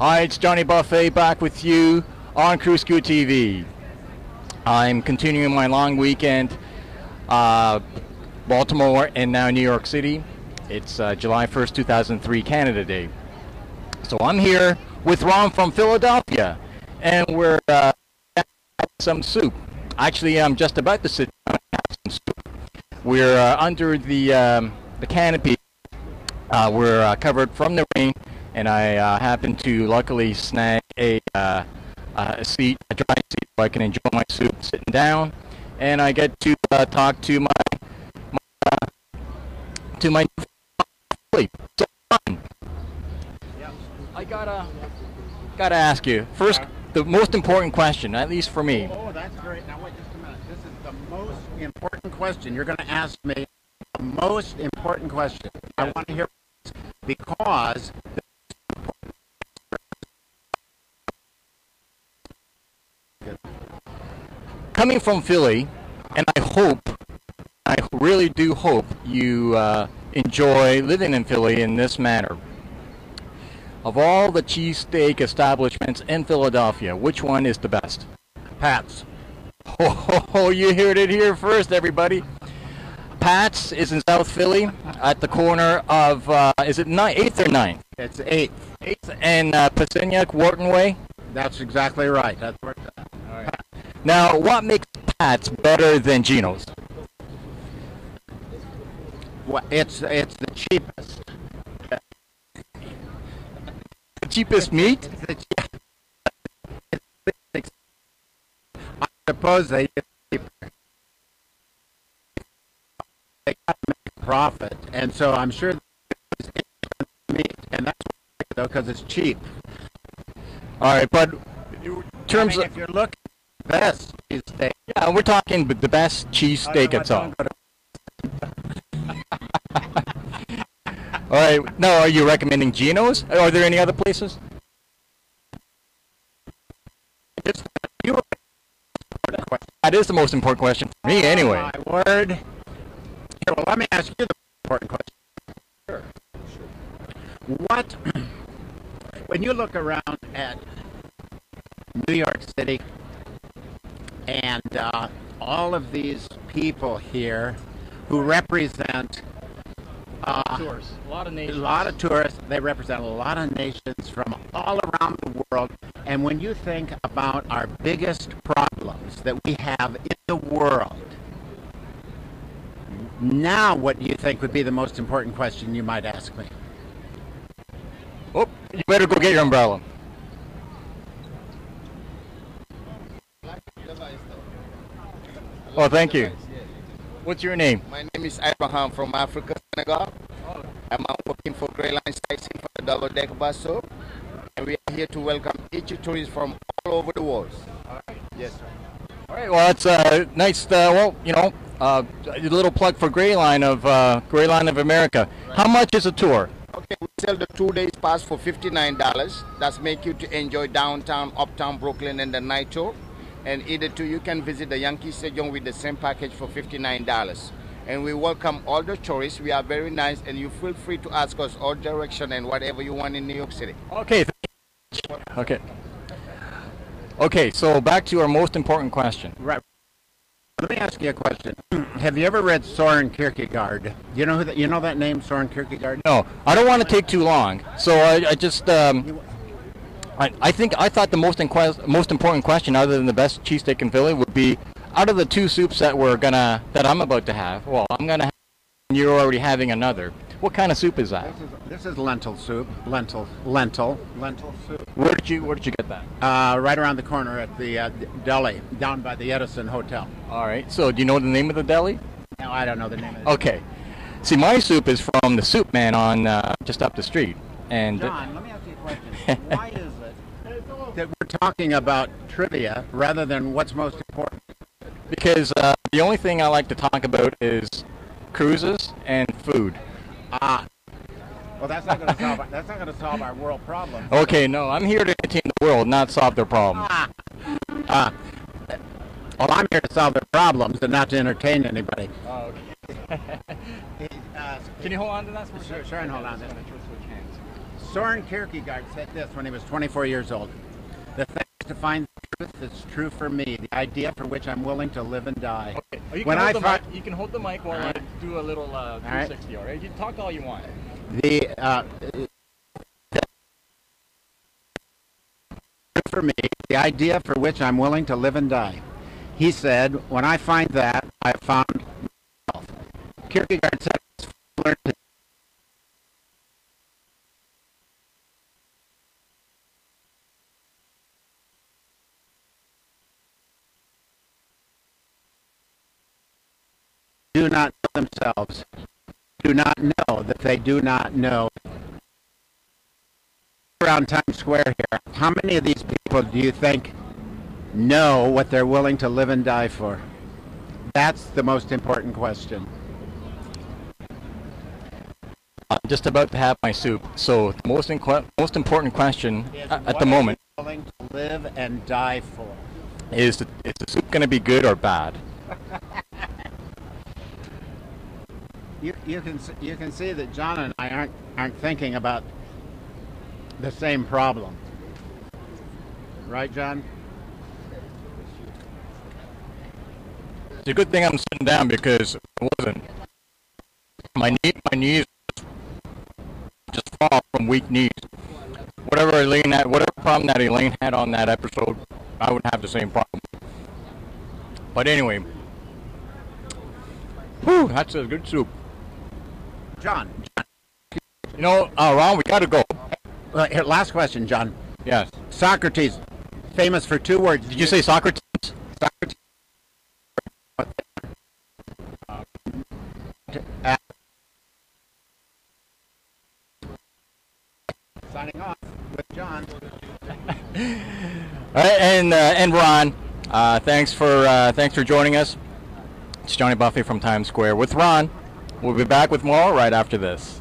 Hi, it's Johnny Buffet back with you on Cruise Crew TV. I'm continuing my long weekend, uh, Baltimore and now New York City. It's uh, July 1st, 2003, Canada Day. So I'm here with Ron from Philadelphia, and we're uh, some soup. Actually, I'm just about to sit down and have some soup. We're uh, under the um, the canopy. Uh, we're uh, covered from the rain, and I uh, happen to luckily snag a, uh, a seat, a dry seat, so I can enjoy my soup sitting down, and I get to uh, talk to my, my uh, to my sleep. So, Ron, I gotta gotta ask you first the most important question, at least for me. Oh, that's great. Now wait just a minute. This is the most important question. You're going to ask me the most important question. I want to hear because coming from Philly, and I hope, I really do hope you uh, enjoy living in Philly in this manner. Of all the cheesesteak establishments in Philadelphia, which one is the best? Pat's. Oh, you heard it here first, everybody. Pat's is in South Philly at the corner of, uh, is it 8th or 9th? It's 8th. 8th and uh, Passyunk, Wharton Way. That's exactly right. That's where it's at. Now, what makes Pat's better than Geno's? Well, it's it's the cheapest. The cheapest meat? The cheapest. I suppose they they got to make a profit, and so I'm sure it's expensive meat, and that's why, though because it's cheap. All right, but in terms I mean, of if you're looking at the best cheesesteak, yeah, we're talking the best cheesesteak I it's all. don't go to- All right, now are you recommending Geno's? Are there any other places? It's you were question. That is the most important question for me, oh, anyway. My word. Here, well, let me ask you the important question. What, when you look around at New York City and uh, all of these people here who represent uh, Tours, a lot of a lot of tourists. They represent a lot of nations from all around the world. And when you think about our biggest problems that we have in the world, now what do you think would be the most important question you might ask me? Oh, you better go get your umbrella. Oh, thank you. What's your name? My name is Abraham from Africa, Senegal. I'm uh, working for Gray Line Sightseeing for the double deck bus tour. And we are here to welcome each tourist from all over the world. Yes, sir. All right, well, it's uh, nice. Uh, well, you know, uh, a little plug for Gray Line of uh, Gray Line of America. How much is a tour? Okay, we sell the two days pass for $59. That's make you to enjoy downtown, uptown Brooklyn and the night tour. And either two, you can visit the Yankee Stadium with the same package for $59. And we welcome all the tourists. We are very nice and you feel free to ask us all direction and whatever you want in New York City. Okay. thank you. Okay. Okay. So back to our most important question. Right. Let me ask you a question. Have you ever read Soren Kierkegaard? You know who that, you know that name, Soren Kierkegaard? No, I don't want to take too long. So I, I just, um, I, I think I thought the most inque- most important question, other than the best cheesesteak in Philly, would be out of the two soups that we're gonna that I'm about to have. Well, I'm gonna. Have, you're already having another. What kind of soup is that? This is, this is lentil soup. Lentil. Lentil. Lentil soup. Where did you Where did you get that? Uh, right around the corner at the uh, deli, down by the Edison Hotel. All right. So do you know the name of the deli? No, I don't know the name of it. Okay. See, my soup is from the Soup Man on uh, just up the street, and John, let me ask you a question. Why is it that we're talking about trivia rather than what's most important? because uh, the only thing I like to talk about is cruises and food. Ah. Well, that's not going to solve. Our, that's not going to solve our world problem. Okay, no, I'm here to entertain the world, not solve their problems. Ah. Well, I'm here to solve their problems and not to entertain anybody. Oh, okay. Uh, Can you hold on to that? Sure, sure, and hold on. Soren Kierkegaard said this when he was 24 years old. The thing is to find the truth that's true for me, the idea for which I'm willing to live and die. Okay. Oh, you, When can I hold the fi- mic, you can hold the mic while All right. I do a little uh, right. 360, all right? You talk all you want. The uh, the- for me, the idea for which I'm willing to live and die. He said, when I find that, I have found myself. Kierkegaard said, do not know themselves, do not know that they do not know. Around Times Square here, how many of these people do you think know what they're willing to live and die for? That's the most important question. I'm just about to have my soup. So the most, inqu- most important question Is at the moment willing to live and die for. is, the, is the soup going to be good or bad? You, you can you can see that John and I aren't aren't thinking about the same problem, right, John? It's a good thing I'm sitting down because it wasn't. My knee, my knees just fall from weak knees. Whatever Elaine had, whatever problem that Elaine had on that episode, I would have the same problem. But anyway, whew, that's a good soup. John. You know, uh, Ron, we gotta go. Uh, here, last question, John. Yes. Socrates, famous for two words. Did you say Socrates? Socrates? Uh, Signing off with John. All right, and uh, and Ron, uh, thanks for uh, thanks for joining us. It's Johnny Buffy from Times Square with Ron. We'll be back with more right after this.